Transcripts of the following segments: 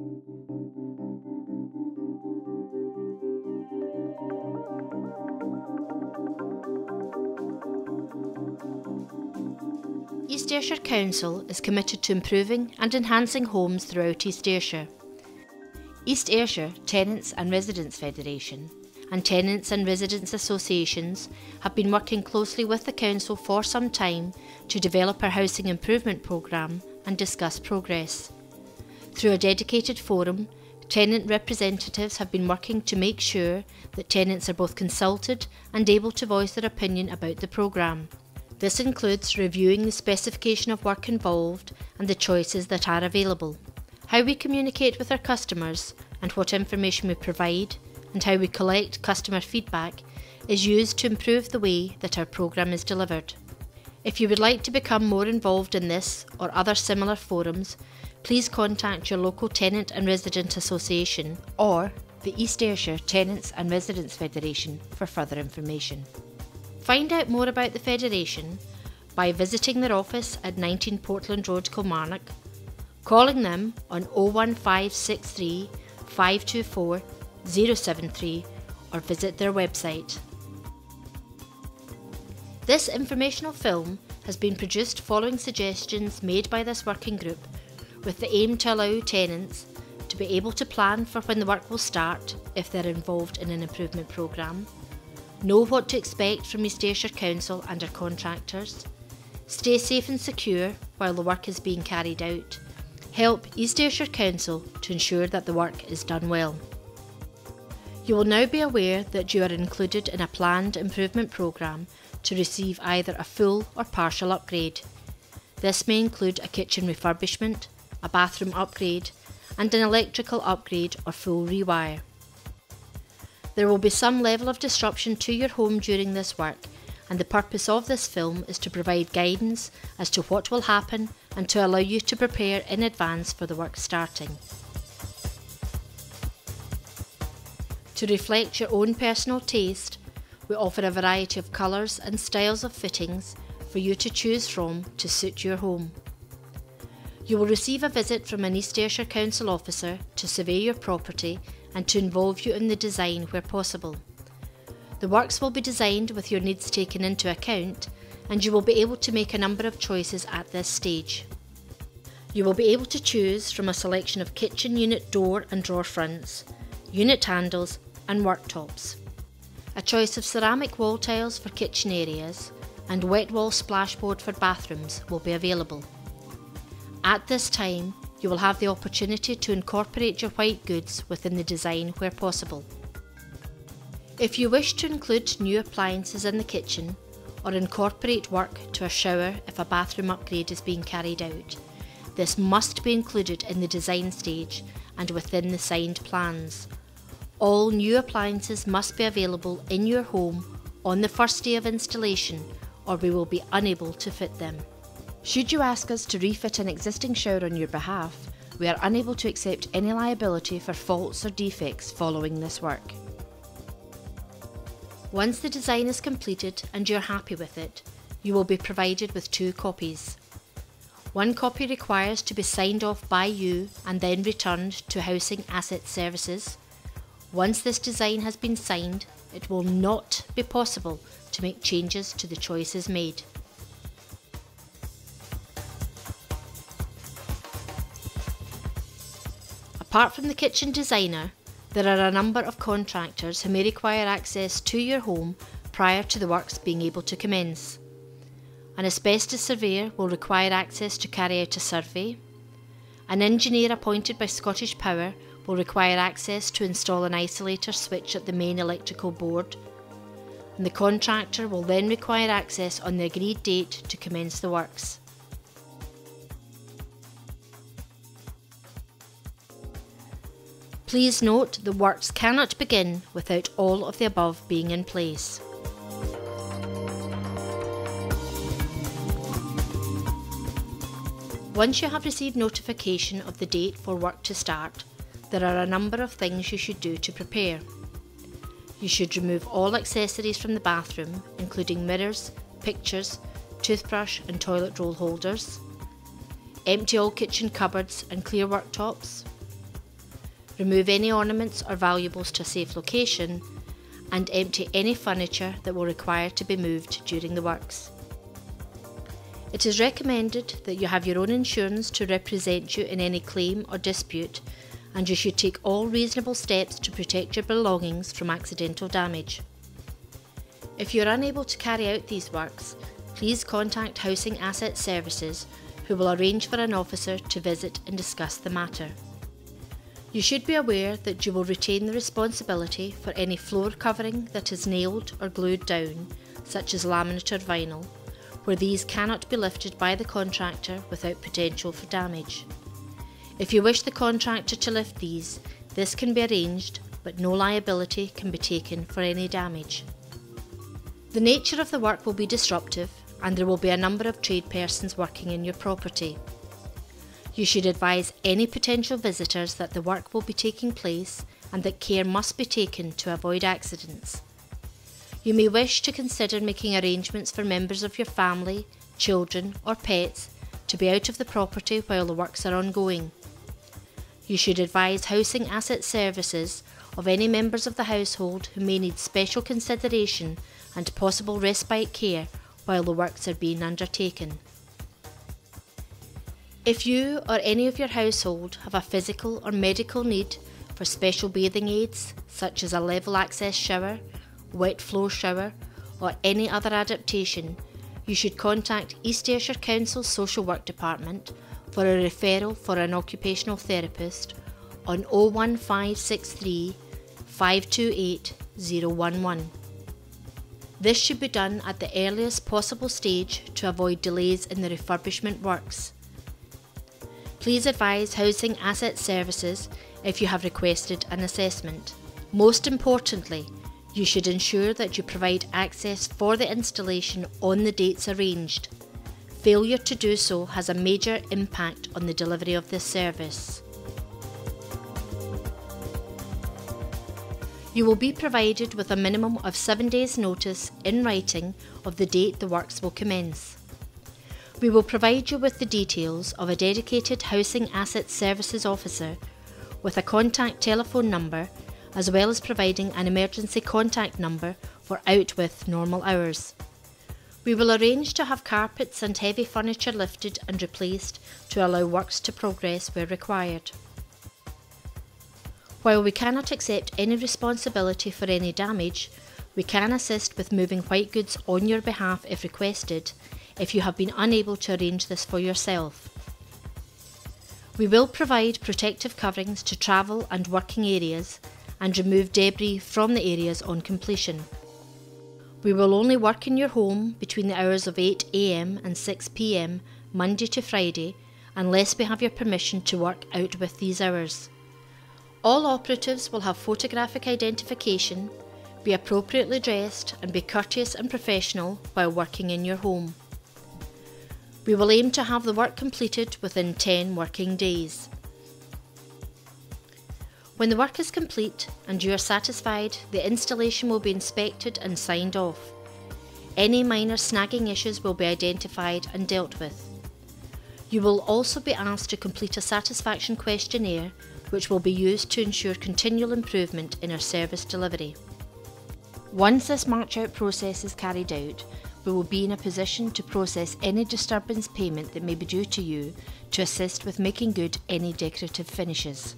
East Ayrshire Council is committed to improving and enhancing homes throughout East Ayrshire. East Ayrshire Tenants and Residents Federation and Tenants and Residents Associations have been working closely with the Council for some time to develop our housing improvement programme and discuss progress. Through a dedicated forum, tenant representatives have been working to make sure that tenants are both consulted and able to voice their opinion about the programme. This includes reviewing the specification of work involved and the choices that are available, how we communicate with our customers and what information we provide, and how we collect customer feedback is used to improve the way that our programme is delivered. If you would like to become more involved in this or other similar forums, please contact your local Tenant and Resident Association or the East Ayrshire Tenants and Residents Federation for further information. Find out more about the Federation by visiting their office at 19 Portland Road, Kilmarnock, calling them on 01563 524 073 or visit their website. This informational film has been produced following suggestions made by this working group with the aim to allow tenants to be able to plan for when the work will start if they're involved in an improvement programme know what to expect from East Ayrshire Council and our contractors, stay safe and secure while the work is being carried out, help East Ayrshire Council to ensure that the work is done well. You will now be aware that you are included in a planned improvement programme to receive either a full or partial upgrade. This may include a kitchen refurbishment, a bathroom upgrade, and an electrical upgrade or full rewire. There will be some level of disruption to your home during this work, and the purpose of this film is to provide guidance as to what will happen and to allow you to prepare in advance for the work starting. To reflect your own personal taste, we offer a variety of colours and styles of fittings for you to choose from to suit your home. You will receive a visit from an East Ayrshire Council officer to survey your property and to involve you in the design where possible. The works will be designed with your needs taken into account, and you will be able to make a number of choices at this stage. You will be able to choose from a selection of kitchen unit door and drawer fronts, unit handles, and worktops. A choice of ceramic wall tiles for kitchen areas and wet wall splashboard for bathrooms will be available. At this time, you will have the opportunity to incorporate your white goods within the design where possible. If you wish to include new appliances in the kitchen or incorporate work to a shower if a bathroom upgrade is being carried out, this must be included in the design stage and within the signed plans. All new appliances must be available in your home on the first day of installation or we will be unable to fit them. Should you ask us to refit an existing shower on your behalf, we are unable to accept any liability for faults or defects following this work. Once the design is completed and you're happy with it, you will be provided with two copies. One copy requires to be signed off by you and then returned to Housing Asset Services. Once this design has been signed, it will not be possible to make changes to the choices made. Apart from the kitchen designer, there are a number of contractors who may require access to your home prior to the works being able to commence. An asbestos surveyor will require access to carry out a survey. An engineer appointed by Scottish Power will require access to install an isolator switch at the main electrical board. And the contractor will then require access on the agreed date to commence the works. Please note the works cannot begin without all of the above being in place. Once you have received notification of the date for work to start, there are a number of things you should do to prepare. You should remove all accessories from the bathroom, including mirrors, pictures, toothbrush and toilet roll holders. Empty all kitchen cupboards and clear worktops remove any ornaments or valuables to a safe location, and empty any furniture that will require to be moved during the works. It is recommended that you have your own insurance to represent you in any claim or dispute, and you should take all reasonable steps to protect your belongings from accidental damage. If you are unable to carry out these works, please contact Housing Asset Services, who will arrange for an officer to visit and discuss the matter. You should be aware that you will retain the responsibility for any floor covering that is nailed or glued down, such as laminate or vinyl, where these cannot be lifted by the contractor without potential for damage. If you wish the contractor to lift these, this can be arranged, but no liability can be taken for any damage. The nature of the work will be disruptive, and there will be a number of trade persons working in your property. You should advise any potential visitors that the work will be taking place and that care must be taken to avoid accidents. You may wish to consider making arrangements for members of your family, children, or pets to be out of the property while the works are ongoing. You should advise Housing Asset Services of any members of the household who may need special consideration and possible respite care while the works are being undertaken. If you or any of your household have a physical or medical need for special bathing aids, such as a level access shower, wet floor shower, or any other adaptation, you should contact East Ayrshire Council's Social Work Department for a referral for an occupational therapist on 01563 528 011. This should be done at the earliest possible stage to avoid delays in the refurbishment works. Please advise Housing Asset Services if you have requested an assessment. Most importantly, you should ensure that you provide access for the installation on the dates arranged. Failure to do so has a major impact on the delivery of this service. You will be provided with a minimum of seven days' notice in writing of the date the works will commence. We will provide you with the details of a dedicated Housing Asset Services officer with a contact telephone number as well as providing an emergency contact number for out with normal hours. We will arrange to have carpets and heavy furniture lifted and replaced to allow works to progress where required. While we cannot accept any responsibility for any damage, we can assist with moving white goods on your behalf if requested if you have been unable to arrange this for yourself. We will provide protective coverings to travel and working areas and remove debris from the areas on completion. We will only work in your home between the hours of 8am and 6pm Monday to Friday unless we have your permission to work out with these hours. All operatives will have photographic identification, be appropriately dressed and be courteous and professional while working in your home. We will aim to have the work completed within 10 working days. When the work is complete and you are satisfied, the installation will be inspected and signed off. Any minor snagging issues will be identified and dealt with. You will also be asked to complete a satisfaction questionnaire which will be used to ensure continual improvement in our service delivery. Once this march out process is carried out, we will be in a position to process any disturbance payment that may be due to you to assist with making good any decorative finishes.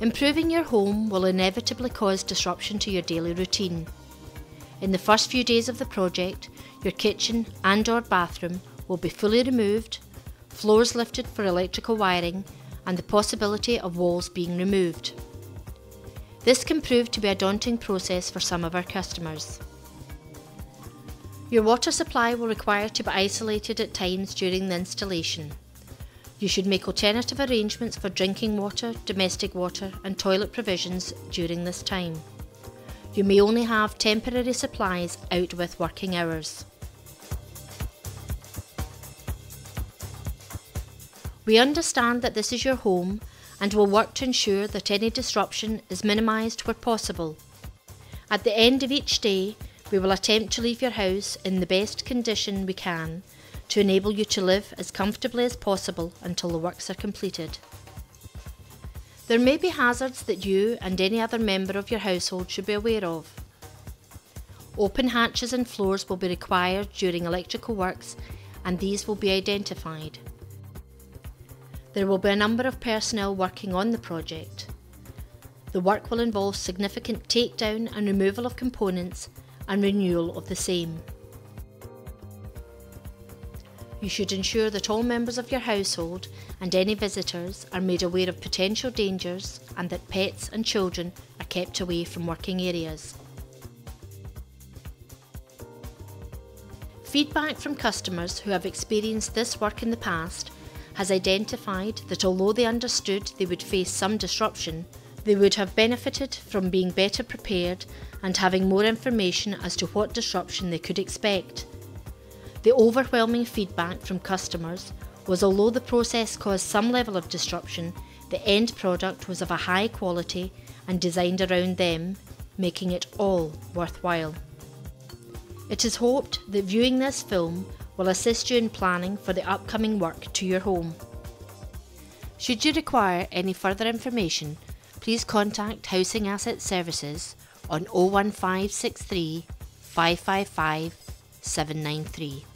Improving your home will inevitably cause disruption to your daily routine. In the first few days of the project, your kitchen and or bathroom will be fully removed, floors lifted for electrical wiring and the possibility of walls being removed. This can prove to be a daunting process for some of our customers. Your water supply will require to be isolated at times during the installation. You should make alternative arrangements for drinking water, domestic water and toilet provisions during this time. You may only have temporary supplies out with working hours. We understand that this is your home and will work to ensure that any disruption is minimised where possible. At the end of each day, we will attempt to leave your house in the best condition we can to enable you to live as comfortably as possible until the works are completed. There may be hazards that you and any other member of your household should be aware of. Open hatches and floors will be required during electrical works and these will be identified. There will be a number of personnel working on the project. The work will involve significant takedown and removal of components and renewal of the same. You should ensure that all members of your household and any visitors are made aware of potential dangers and that pets and children are kept away from working areas. Feedback from customers who have experienced this work in the past has identified that although they understood they would face some disruption, they would have benefited from being better prepared and having more information as to what disruption they could expect. The overwhelming feedback from customers was although the process caused some level of disruption, the end product was of a high quality and designed around them, making it all worthwhile. It is hoped that viewing this film will assist you in planning for the upcoming work to your home. Should you require any further information, please contact Housing Asset Services on 01563 555 793.